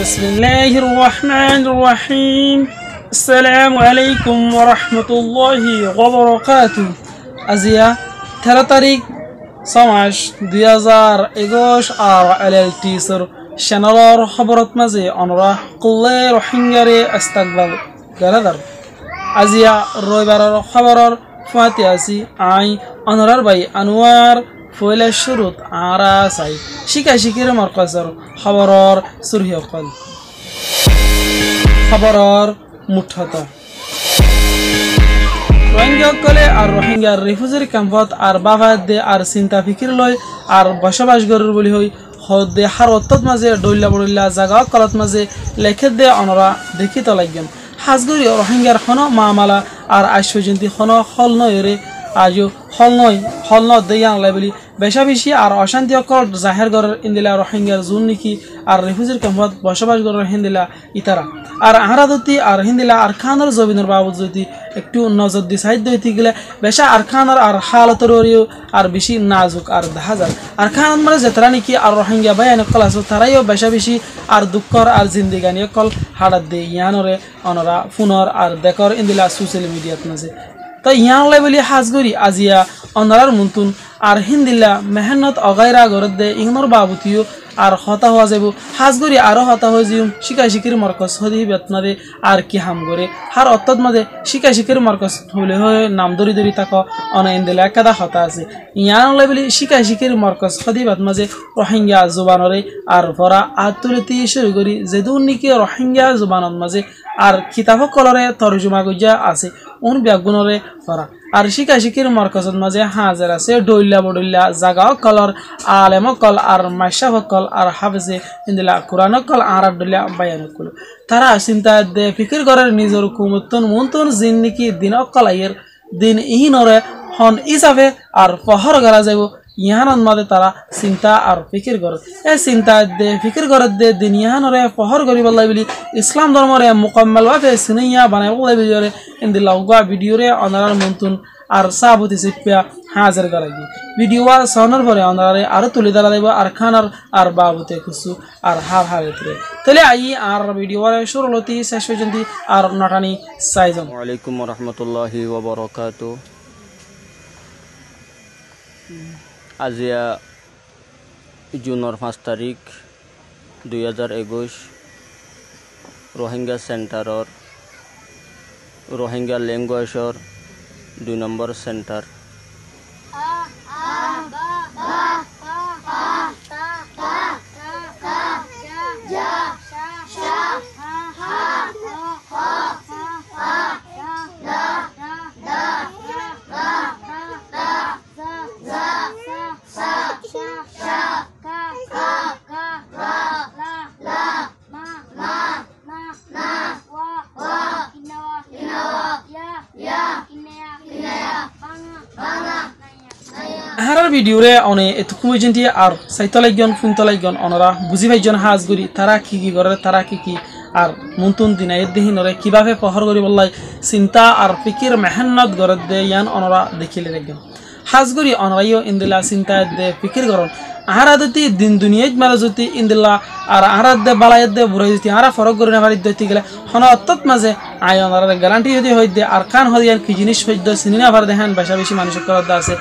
بسم الله الرحمن الرحيم السلام عليكم ورحمة الله وبركاته আজিয়া তেরো তারিখ ছমাস দুই হাজার একুশ আর এল এল টিসর চেনেলৰ খবৰত মাজে অনুৰাগ কলে ৰহিংগাৰে আস্তাকবাল গেৰাদাৰ আজিয়া ৰবিবাৰৰ খবৰৰ ফুৱাতে আছি আই অনুৰাৰ বাই আনোৱাৰ فول الشروط عراسي شيكا شيكير مرقصر خبرار سره قل خبرار متحطة روحنگا قلي ار روحنگا ريفوزر كمفات ار بافات دي ار سنتا فكر لوي ار باشباش گرر بولي هوي خود دي حر وطد مزي دولة بوليلا زاقا قلت مزي لكت دي انرا دكي تلقين حزگور يا روحنگا رخونا معاملا ار اشو جنتي خونا خلنا يري আজু হল নয় হল নয় দেয়ান লাইবলি বেশা বেশি আর অশান্তি অকল জাহের গড়ের ইন্দিলা রোহিঙ্গার জুন নিকি আর রিফিউজির ক্যাম্পত বসবাস গড়ের হিন্দিলা ইতারা। আর আহরাদতি আর হিন্দিলা আর খানের জবিনের বাবদ যদি একটু নজর দি সাহিত্য হইতে গেলে বেশা আর খানের আর হালতর আর বেশি নাজুক আর দেখা আর খান মানে যেতারা নাকি আর রোহিঙ্গা বায়ান কল আছে তারাইও বেশা বেশি আর দুঃখর আর জিন্দিগানি কল হাড়াত দে ইয়ানরে অনরা ফোনর আর দেখর ইন্দিলা সোশ্যাল মিডিয়াত মাঝে তো ইয়ানলাই বলি হাজগরি আজিয়া অনারার মুন্তুন আর হিন্দিল্লা মেহনত অগাইরা গরত দে ইংনর বাবুতিও আর হতা হওয়া যাব হাজগরি আরও হতা হয়ে যাইম শিকা শিকির মরকস হদি বেতনাদে আর কি হাম করে হার অত্তদ মাঝে শিকা শিকির মরকস হলে হয়ে, নাম দরি দরি তাক অনাইন ইন্দিলা একাদা হতা আছে। ইয়ান ইয়ানলাই বলি শিকা শিকির মরকস হদি বেত মাঝে রোহিঙ্গা জুবানরে আর ভরা আতুলতি শুরু করি যেদুন নিকি রোহিঙ্গা জুবানত মাঝে আর কিতাব কলরে তরজুমা গজ্জা আছে। উন ব্যাগুণরে ভরা আর শিকা শিকির মরকজত মাঝে হাজার আছে ডইল্লা বডইল্লা জাগা কলর আলেম কল আর মাইশা কল আর হাফেজে ইন্দিলা কোরআন কল আর আবদুল্লা বায়ান কল। তারা চিন্তা দে ফিকির করার নিজের কুমতন মন্তন জিন নিকি দিন অকল আইয়ের দিন ইহিনরে হন ইসাবে আর পহর করা যাব ইহানত মাদে তারা চিন্তা আর ফিকির করে। এ চিন্তা দে, ফিকির করে দে দিন ইহানরে পহর করিব বলি ইসলাম ধর্মরে মোকাম্মল ভাবে সিনাইয়া বানাইব লাগি ইন্দি লগা ভিডিওরে অনারার মন্তুন আর সাবুতি সিপিয়া হাজার করাইবি ভিডিও সহনের পরে অনারে আরও তুলে ধরা দেব আর খানার আর বাবুতে খুশু আর হার হার এতরে তাহলে আই আর ভিডিও শুরুলতি শেষ পর্যন্ত আর নটানি সাইজন ওয়ালাইকুম রহমতুল্লাহি ওবরকাত আজিয়া জুনৰ পাঁচ তাৰিখ দুই হাজাৰ একৈছ ৰোহিংগা চেণ্টাৰৰ ৰোহিংগা লেংগুৱেজৰ দুই নম্বৰ চেণ্টাৰ হারার ভিডিওরে অনে এত কুমিজেন্টি আর সাইতলাইগন ফুনতলাইগন অনরা বুঝি ভাইজন হাজ করি তারা কি কি করে তারা কি কি আর মুন্তুন দিনা এর দেহিনরে কীভাবে পহর করি বললাই চিন্তা আর ফিকির মেহান্নত গরত দে, ইয়ান অনরা দেখিলে একদম হাজ করি অনরাইও ইন্দিলা চিন্তা দে ফিকির করন আহারা যদি দিন দুনিয়াত মারা যদি ইন্দিল্লা আর আহারা দে বালায়ত দে বুড়াই যদি আহারা ফরক করে নেবার দইতে গেলে হন অত্যত মাঝে আয় অনার গ্যারান্টি যদি হইতে আর খান হদিয়ান কি জিনিস হইতে সিনেমা ভার দেখেন বেশা বেশি মানুষের করার আছে।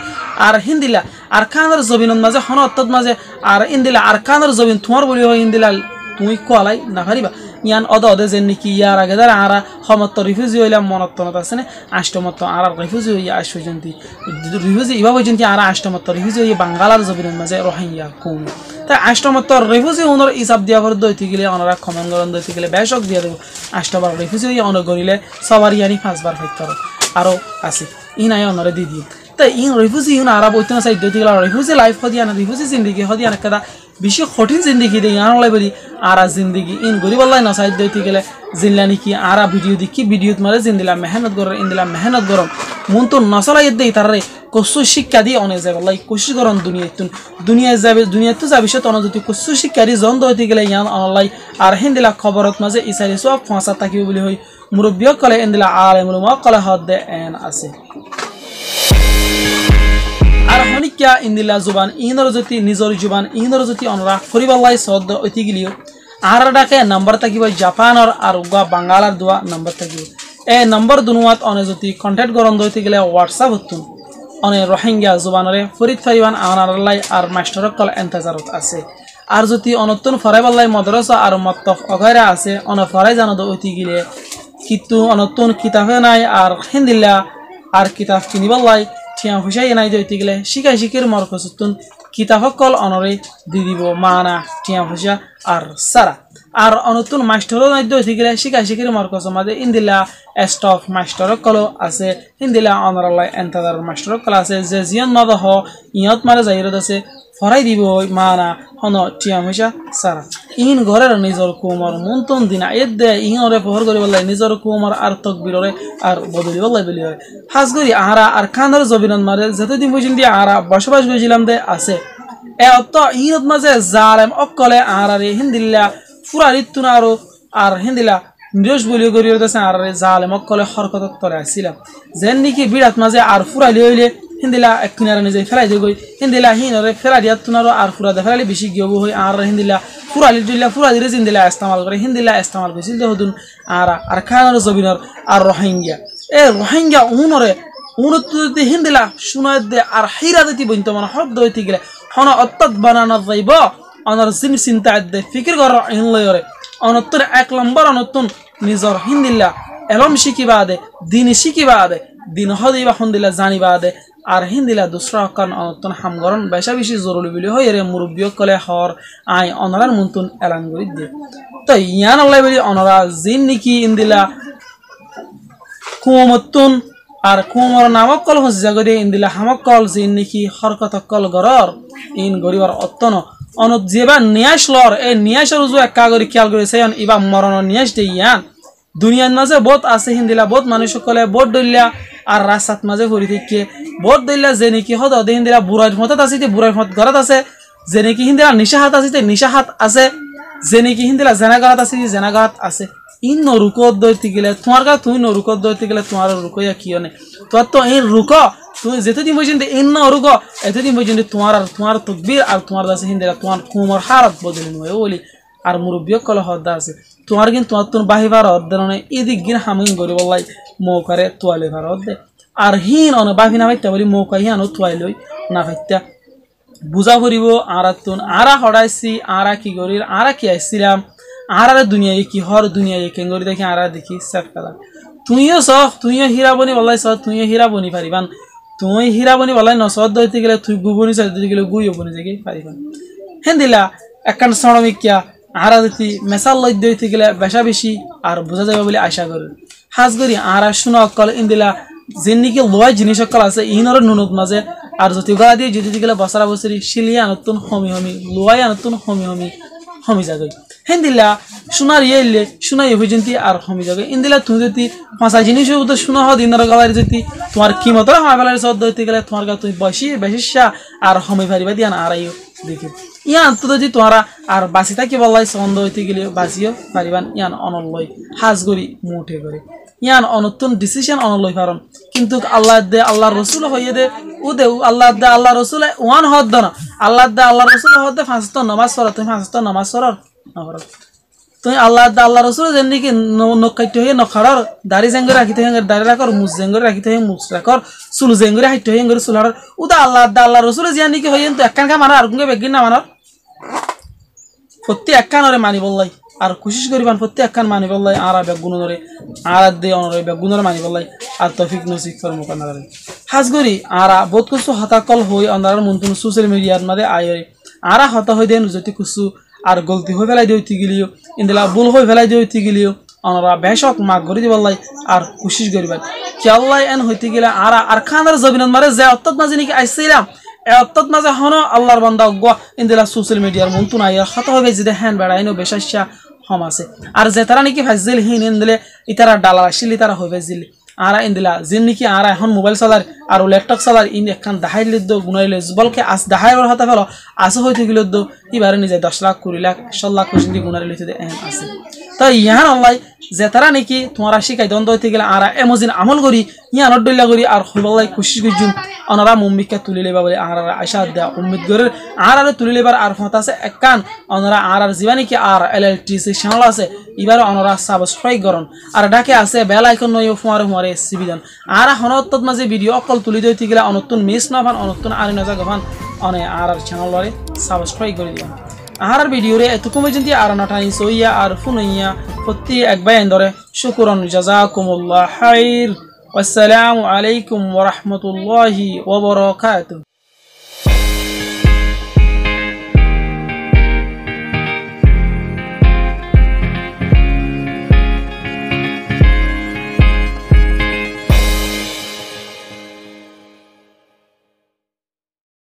আর হিন্দিলা, আর খানের জবিনত মাঝে হন অত্যত মাঝে, আর ইন্দিলা, আর খানের জবিন তোমার বলি হয় ইন্দিলা তুমি কোয়ালাই না পারিবা ইয়ান অদ অদে যে নাকি ইয়ার আগে দ্বারা আরা সমত্ত রিফিউজি হইলাম, মনত্তনত আছে না, আষ্টমত্ত আর রিফিউজি হইয়া আস পর্যন্ত রিফিউজি ইবা পর্যন্ত আর আষ্টমত্ত রিফিউজি হইয়া বাঙ্গালার জবিনের মাঝে রোহিঙ্গা কম। তাই আষ্টমত্ত রিফিউজি ওনার হিসাব দিয়া ভরে দইতে গেলে ওনারা খমন গরম দইতে গেলে বেশক দিয়া দেবো। আষ্টবার রিফিউজি হইয়া অনেক গরিলে সবার ইয়ানি পাঁচবার ফাইতে পারো আরও আছে। ইনাই অনরে দি দিয়ে। তাই ইন রিফিউজি ইন আরা বইতে না চাই দইতে গেলে রিফিউজি লাইফ হদিয়া রিফিউজি জিন্দিগি হদিয়া না কেদা বেশি কঠিন জিন্দিগি দেই আন লাই বলি, আরা জিন্দিগি। ইন গরিব আল্লাহ না সাইড দইতে গেলে জিনলা নাকি, আরা ভিডিও দেখি ভিডিওত মারে জিন্দিলা মেহনত গরম, ইন্দিলা মেহনত গরম। মন তো নচলাই দেই তারে কসু শিক্ষা দিয়ে অনেক যাবে আল্লাহ কোশিশ করন দুনিয়াত দুনিয়ায় যাবে, দুনিয়াত তো যাবি সে তন যদি কসু শিক্ষা দিয়ে জন দইতে গেলে ইয়ান অনলাই আর হিন্দিলা খবরত মাঝে ইসারি সব ফাঁসা থাকিব বুলি হই মুরব্বী কলে, ইন্দিলা আলেমুল কলে হদ দে এন আছে। আৰ হনিকা ইন্দিলা জুবান ইহনৰ যদি নিজৰ জুবান ইহনৰ যদি অনুৰাগ কৰিবালাই চদ ঐতি গিলিও আৰ ডাকে নাম্বাৰ থাকিব জাপানৰ আৰু উগা বাংগালাৰ দোৱা নাম্বাৰ থাকিব। এই নম্বৰ দুনুৱাত অনে যদি কণ্টেক্ট গৰম দৈতে গেলে হোৱাটছআপ হতুন অনে রোহিঙ্গা জুবানরে ফরিদ ফাইবান আনারাল্লাই আর মাস্টারকল এন্তেজারত আছে। আর যদি অনতুন ফরাইবাল্লাই মদরসা আর মত্তফ অগাইরা আছে। অন ফরাই জানদ ঐতি গিলে কিন্তু অনতুন কিতাবে নাই আর হিন্দিল্লা আর কিতাব কিনিবাল্লাই ঠিয়া হুসাই এনাই দৈতি গেলে শিকাই শিকির সত্তুন কিতাবকল অনরে দি দিব মানা ঠিয়া হুসা আর সারা আর অনতুন মাস্টারও দৈতি গেলে শিকাই শিকির মরকস মাঝে ইন্দিল্লা স্টক মাস্টারকল আছে। হিন্দিলা অনরাল্লাই এন্তাদার মাস্টারকল আছে। যে জিয়ন মাদ হ ইয়ত মারে জাহিরত আছে। ফরাই দিব মানা, হন টিয়া হইসা সারা ইন ঘরের নিজর কুমার মন্তন দিনা। এদ দে ইহরে পহর করি বললাই নিজর কুমার আর তকবিররে আর বদলি বললাই বলি হয়। হাজ করি আহারা আর খানের জবিনন মারে যতদিন পর্যন্ত আহারা বসবাস করেছিলাম দে, আছে। এ অত ইনত মাঝে জালেম অকলে আহারারে হিন্দিল্লা ফুরারিতুন আরও আর হিন্দিলা নিরস বলিও আছে আর জালেম অকলে হরকত তলে আসছিলাম যেন নাকি বিরাট মাঝে আর ফুরালি হইলে হিন্দিলা এক কিনারে নিজে ফেলাই দিয়ে গই হিন্দিলা হিনরে ফেলা দিয়া তুনারো আর ফুরা দে ফেলালি বেশি গিয়ে হই আর হিন্দিলা ফুরালি দিলা ফুরালিরে জিন্দিলা ইস্তেমাল করে হিন্দিলা ইস্তেমাল করেছিল তো হদুন আর আর খানার জবিনর আর রোহিঙ্গা এ রোহিঙ্গা উনরে উনত যদি হিন্দিলা শুনায় দে আর হিরা দিতি বইন্ত মানে শব্দ হইতে গেলে হন অত্যাত বানানো যাইব। অনার জিন চিন্তা দে ফিকির কর ইনলয়রে অনত্তর এক নম্বর অনতুন নিজর হিন্দিল্লা এলম শিকিবা দে দিন শিকিবা দে দিন হদিবা হন্দিলা জানিবা দে আর হিন্দিলা দুসরা কান অনতন হামগরণ বেশা বেশি জরুরি বলি হয় এর মুরব্বী কলে হর আই অনরার মুন্তুন এলান করি দিয়ে তো ইয়ান আল্লাহ বলি অনরা জিন নিকি ইন্দিলা কুমতুন আর কুমর নামক কল হস জাগরে ইন্দিলা হামক কল জিন নিকি হরকত কল গরর ইন গরিবার অত্তন যেবা নিয়াস লর এই নিয়াসের উজু এক কাগরি খেয়াল করেছে ইবা মরণ নিয়াস দুনিয়ার মাঝে বহুত আছে হিন্দিলা বহুত মানুষ সকলে বহুত দলিয়া আর রাস্তাত মাঝে ঘুরি থেকে বহুত দলিয়া যে নাকি হদ হিন্দিলা বুড়ার মতত আছে যে বুড়াই মত ঘৰত আছে। যে নাকি নিশা হাত আছে নিশা হাত আছে। যে নাকি হিন্দিলা জেনাঘরাত আছে যে আছে। ইন নরুকত দইতে গেলে তোমার গা তুই নরুকত দইতে গেলে তোমার রুকইয়া কিয় নে তোর তো এই রুক তুমি যেতদিন পর্যন্ত ইন ন রুক এতদিন পর্যন্ত তোমার আর তোমার তকবির আর তোমার কাছে হিন্দিলা তোমার কুমর হারাত বদলি নয় বলি আর মুরব্বী কলে হদ্দা আছে তোমার কিন্তু তোমার তুমি বাহিবার অর্ধে নয় এদিক গিন হামিং করি বলাই মৌকারে তোয়ালে ভার অর্ধে আর হিন অনে বাহি না ভাইতা বলি মৌকা হিয়ানো তোয়াই লই না ভাইতা বুঝা ফুরিব আরা তুন আরা হড়াইছি আরা কি করি আরা কি আইছিলাম আরারে দুনিয়ায় কি হর দুনিয়ায় কেন করি দেখি আরা দেখি সেফ ফেলা তুইও সহ তুইও হীরা বনি বলাই সহ তুইও হীরা বনি পারিবান তুই হীরা বনি বলাই নসদ দইতে গেলে তুই গুবনি চাই গেলে গুইও বনি যাই পারিবান হেন দিলা একখান সরমিকিয়া আরা যদি মেসাল লই দইতে গেলে বেশা বেশি আর বোঝা যাবে বলে আশা করি হাজ করি আরা শুনো অকল, ইন্দিলা যেনিকি লোয়াই জিনিস অকল আছে ইনর নুনত মাঝে আর যদি গলা দিয়ে, যদি গেলে বছরা বছরি শিলিয়ে আনতুন হমি হমি লোয়াই আনতুন হমি হমি হমি যাগৈ। হেন দিলা সোনার ইয়ে ইলে সোনা ইয়ে পর্যন্ত আর হমি যাবে ইন্দিলা তুমি যদি পাঁচা জিনিস তো শুনো হদ ইনর গলার যদি তোমার কিমতর হামা বেলার সদ দইতে গেলে তোমার গা তুমি বসি বেশি আর হমি পারিবা দিয়া না আরাইও দেখি ইয়ান তো যদি তোমরা আর বাঁচি থাকি বললাই সন্দ হইতে গেলে বাঁচিও পারিবান ইয়ান অনলয় হাজ করি মুঠে করে ইয়ান অনতুন ডিসিশন অনলয় পারন কিন্তু আল্লাহ দে, আল্লাহ রসুল হইয়ে দে, ও দে আল্লাহ দে, আল্লাহ রসুল ওয়ান হদ না আল্লাহ দে, আল্লাহ রসুল হদ দে ফাঁসত নমাজ সর তুমি ফাঁসত নমাজ সর নকর তুমি আল্লাহ আল্লাহ রসুল যেন নাকি নখাইতে হয়ে নখাড়র দাড়ি জেঙ্গরে রাখিতে হয়ে দাড়ি রাখর মুস জেঙ্গরে রাখিতে হয়ে মুস রাখর, চুল জেঙ্গরে হাইতে হয়ে গেলে চুল হাড়র। ও দা আল্লাহ আল্লাহ রসুল জিয়া নাকি হয়ে তো একখান কা মানা আর কুঙ্গে বেগিন না মানার। প্রতি একখানরে মানি বললাই আর কোশিশ করিবান প্রতি একখান মানি বললাই আর বেগুনরে আর দে অনরে বেগুনরে মানি বললাই আর তফিক নসিক ফর মুকান্নারে হাজ করি, আরা বহুত কিছু হতাকল হই অন্ধার মন্তুন সোশ্যাল মিডিয়ার মাঝে আয়রে আরা হতা হই দেন যদি কিছু আর গলতি হয়ে ফেলাই দিয়ে উঠি গেলিও, ইন্দিলা ভুল হয়ে ফেলাই দিয়ে উঠি গেলিও, অনরা বেশক মাগ করে দিবাল্লাই আর কোশিশ করিবান কি আল্লাহ এন হইতে গেলে আরা আর খানার জবিনত মারে যে অত্তত মাঝে নাকি আইসিলাম এত্তত মাঝে হন আল্লাহর বান্দা গো, ইন্দিলা সোশ্যাল মিডিয়ার মন্তুন আইয়া হত হবে যদি হ্যান বেড়াইনো বেশাইসা হম আছে। আর যে তারা নাকি ভাজিল হিন, ইন্দিলে ইতারা ডালা আসিলি তারা হয়ে ভাজিলি আরা ইন্দিলা যিন নাকি আরা এখন মোবাইল চালার আর ল্যাপটপ চালার ইন একখান দাহাই লিদ গুনাইলে বলকে আজ দাহাই ওর হাতে ফেলো আসে হয়ে থাকিল ইবারে নিজে দশ লাখ কুড়ি লাখ ষোল লাখ পর্যন্ত গুণারি লিখে এহেন আছে। তো ইহান আল্লাহ যে তারা নাকি তোমার শিখাই দ্বন্দ্ব হইতে গেলে আরা এমজিন আমল করি ইয়ানোর ডল্লা করি আর হল্লাই কোশিশ করছুন। অনারা মুম্মিকা তুলি লেবা বলে আর আশা দেয়া উম্মিদ গরের আর আর তুলি লেবার আর ফত আছে একান অনারা আর আর জীবানি কি আর এল এল টি সি চ্যানেল আছে? এবার অনারা সাবস্ক্রাইব করন। আর ডাকে আছে বেল আইকন নয় ফুমারে ফুমারে সিবিদান আর হনত্তত মাঝে ভিডিও অকল তুলি দইতে গেলে অনতুন মিস না ফান অনতুন আর নজা গফান অনে আর আর চ্যানেলরে সাবস্ক্রাইব করে দিলাম। আহারার ভিডিওরে এতকু পর্যন্ত আর নাঠাই সইয়া আর ফুনইয়া প্রতি একবার এন্দরে শুকুরন জাজাকুমুল্লাহ হাইর আসসালামু আলাইকুম ওরহমতুল্লাহি ওবরকাতুহ